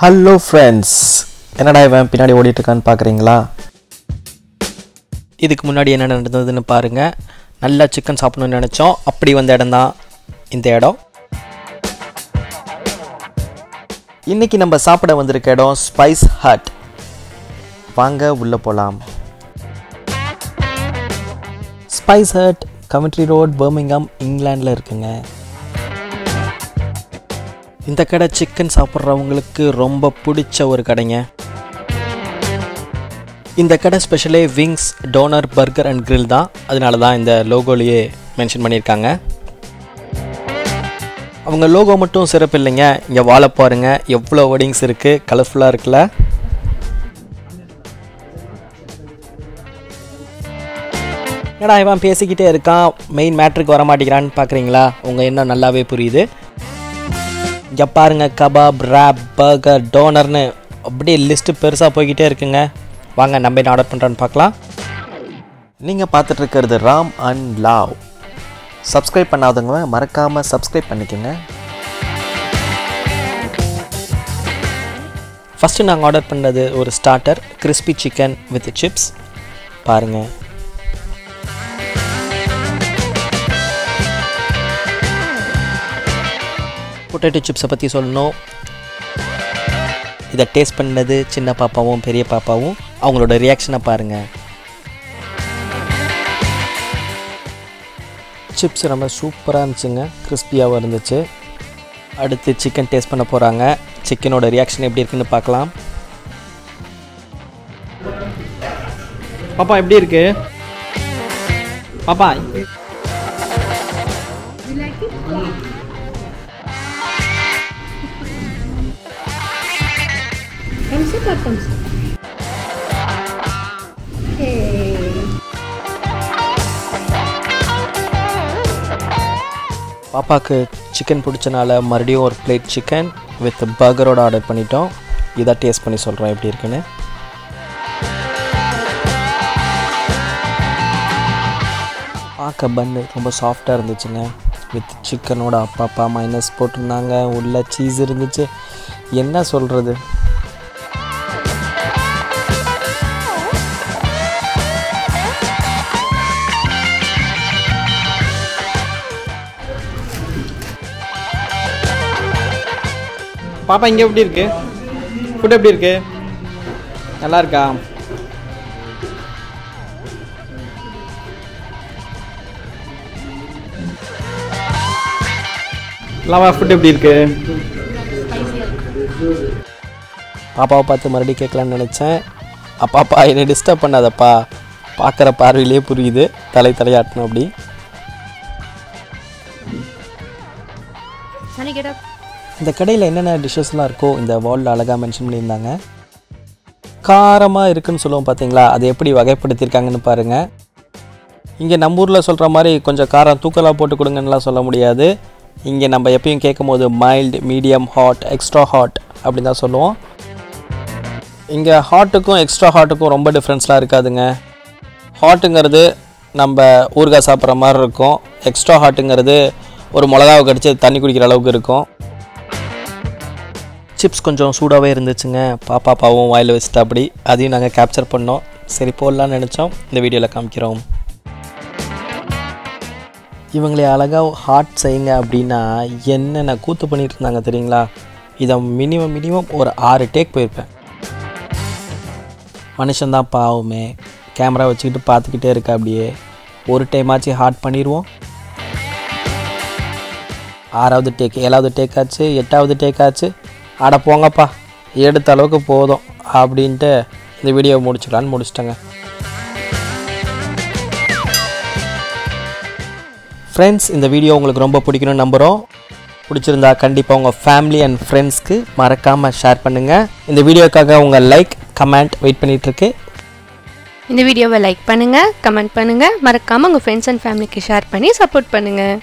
Hello friends என்னடா இவன் பின்னாடி ஓடிட்டுருக்கான்னு பார்க்குறீங்களா? இதுக்கு முன்னாடி என்ன நடந்ததுன்னு பாருங்கள் நல்லா சிக்கன் சாப்பிடணும்னு நினச்சோம். அப்படி வந்த இடம் தான் இந்த இடம். இன்னைக்கு நம்ம சாப்பிட வந்திருக்க இடம் ஸ்பைஸ் ஹட் வாங்க உள்ளே போகலாம் spice hut cemetery road Birmingham இங்கிலாண்டில் இருக்குங்க. இந்த கடை சிக்கன் சாப்பிட்றவங்களுக்கு ரொம்ப பிடிச்ச ஒரு கடைங்க. இந்த கடை ஸ்பெஷலே wings doner burger and grill தான். அதனால தான் இந்த லோகோலையே மென்ஷன் பண்ணியிருக்காங்க. அவங்க லோகோ மட்டும் சிறப்பு இல்லைங்க. இங்கே வாழை பாருங்க. எவ்வளோ வெட்டிங்ஸ் இருக்குது கலர்ஃபுல்லாக இருக்குல்ல. ஏடா இவன் பேசிக்கிட்டே இருக்கான்? மெயின் மேட்ருக்கு வர மாட்டேங்கிறான்னு பார்க்குறீங்களா உங்கள் என்ன நல்லாவே புரியுது. இங்கே பாருங்க கபாப் ரேப் பர்கர் டோனர்னு அப்படியே லிஸ்ட்டு பெருசாக போய்கிட்டே இருக்குங்க. வாங்க நம்ம என்ன ஆர்டர் பண்ணுறோன்னு பார்க்கலாம். நீங்கள் பார்த்துட்டு இருக்கிறது ராம் அண்ட் லாவ். சப்ஸ்கிரைப் பண்ணாதவங்க மறக்காமல் சப்ஸ்கிரைப் பண்ணிக்கோங்க. ஃபஸ்ட்டு நாங்கள் ஆர்டர் பண்ணது ஒரு starter crispy chicken with chips பாருங்கள் பொட்டேட்டோ சிப்ஸை பற்றி சொல்லணும். இதை டேஸ்ட் பண்ணது சின்ன பாப்பாவும் பெரிய பாப்பாவும். அவங்களோட ரியாக்ஷனை பாருங்கள் சிப்ஸ் ரொம்ப சூப்பராக இருந்துச்சுங்க. கிறிஸ்பியாகவும் இருந்துச்சு. அடுத்து சிக்கன் டேஸ்ட் பண்ண போகிறாங்க சிக்கனோட ரியாக்ஷன் எப்படி இருக்குன்னு பார்க்கலாம். பாப்பா எப்படி இருக்கு? பாப்பா. Thumbs up or thumbs up? Hey. பாப்பாவுக்கு சிக்கன் பிடிச்சனால மறுபடியும் ஒரு பிளேட் சிக்கன் வித் பர்கரோட ஆர்டர் பண்ணிட்டோம். இதை டேஸ்ட் பண்ணி சொல்கிறோம் எப்படி இருக்குன்னு. பார்க்க பன்னு ரொம்ப சாஃப்டாக இருந்துச்சுங்க. வித் சிக்கனோட அப்பா அப்பா மைனஸ் போட்டிருந்தாங்க. உள்ள சீஸ் இருந்துச்சு. என்ன சொல்கிறது பாப்பா இங்கே எப்படி இருக்கு? ஃபுட் எப்படி இருக்கு? நல்லா இருக்கா? லவா ஃபுட் எப்படி இருக்கு? பாப்பாவை பார்த்து மறுபடியும் கேட்கலான்னு நினச்சேன். அப்பாப்பா என்னை டிஸ்டர்ப் பண்ணாதப்பா. பார்க்குற பார்வையிலே புரியுது. தலை தலையாட்டணும் அப்படி. இந்த கடையில் என்னென்ன டிஷ்ஷஸ்லாம் இருக்கோ இந்த வாலில் அழகாக மென்ஷன் பண்ணியிருந்தாங்க. காரமாக இருக்குதுன்னு சொல்லுவோம் பார்த்தீங்களா அது எப்படி வகைப்படுத்தியிருக்காங்கன்னு பாருங்கள் இங்கே நம்ம ஊரில் சொல்கிற மாதிரி கொஞ்சம் காரம் தூக்கலாக போட்டு கொடுங்கன்னுலாம் சொல்ல முடியாது. இங்கே நம்ம எப்பயும் கேட்கும் போது mild medium hot extra hot அப்படின்னு தான் சொல்லுவோம். இங்கே ஹாட்டுக்கும் எக்ஸ்ட்ரா ஹாட்டுக்கும் ரொம்ப டிஃப்ரென்ஸ்லாம் இருக்காதுங்க. ஹாட்டுங்கிறது நம்ம ஊறுகாய் சாப்பிட்ற மாதிரி இருக்கும். எக்ஸ்ட்ரா ஹாட்டுங்கிறது ஒரு மிளகாவை கடிச்சு தண்ணி குடிக்கிற அளவுக்கு இருக்கும். சிப்ஸ் கொஞ்சம் சூடாகவே இருந்துச்சுங்க. பாப்பா பாவம் வாயில் வச்சுட்டு அப்படி அதையும் நாங்கள் கேப்சர் பண்ணோம். சரி போடலான்னு நினச்சோம். இந்த வீடியோவில் காமிக்கிறோம். இவங்களை அழகாக ஹார்ட் செய்யுங்க அப்படின்னா என்னென்ன கூத்து பண்ணிட்டு இருந்தாங்க தெரியுங்களா? இதை மினிமம் மினிமம் ஒரு ஆறு டேக் போயிருப்பேன். மனுஷன்தான் பாவமே. கேமரா வச்சுக்கிட்டு பார்த்துக்கிட்டே இருக்க அப்படியே. ஒரு டைமாச்சும் ஹார்ட் பண்ணிடுவோம் ஆறாவது டேக் ஏழாவது டேக் ஆச்சு எட்டாவது டேக் ஆச்சு. அட போங்கப்பா எடுத்த அளவுக்கு போதும் அப்படின்ட்டு இந்த வீடியோவை முடிச்சுக்கலான்னு முடிச்சிட்டேங்க. ஃப்ரெண்ட்ஸ் இந்த வீடியோ உங்களுக்கு ரொம்ப பிடிக்கணும்னு நம்புகிறோம் பிடிச்சிருந்தா கண்டிப்பாக உங்கள் ஃபேமிலி அண்ட் ஃப்ரெண்ட்ஸ்க்கு மறக்காமல் ஷேர் பண்ணுங்கள் இந்த வீடியோக்காக உங்கள் லைக் கமெண்ட் வெயிட் பண்ணிகிட்ருக்கு இந்த வீடியோவை லைக் பண்ணுங்கள் கமெண்ட் பண்ணுங்க. மறக்காம உங்கள் ஃப்ரெண்ட்ஸ் அண்ட் ஃபேமிலிக்கு ஷேர் பண்ணி சப்போர்ட் பண்ணுங்கள்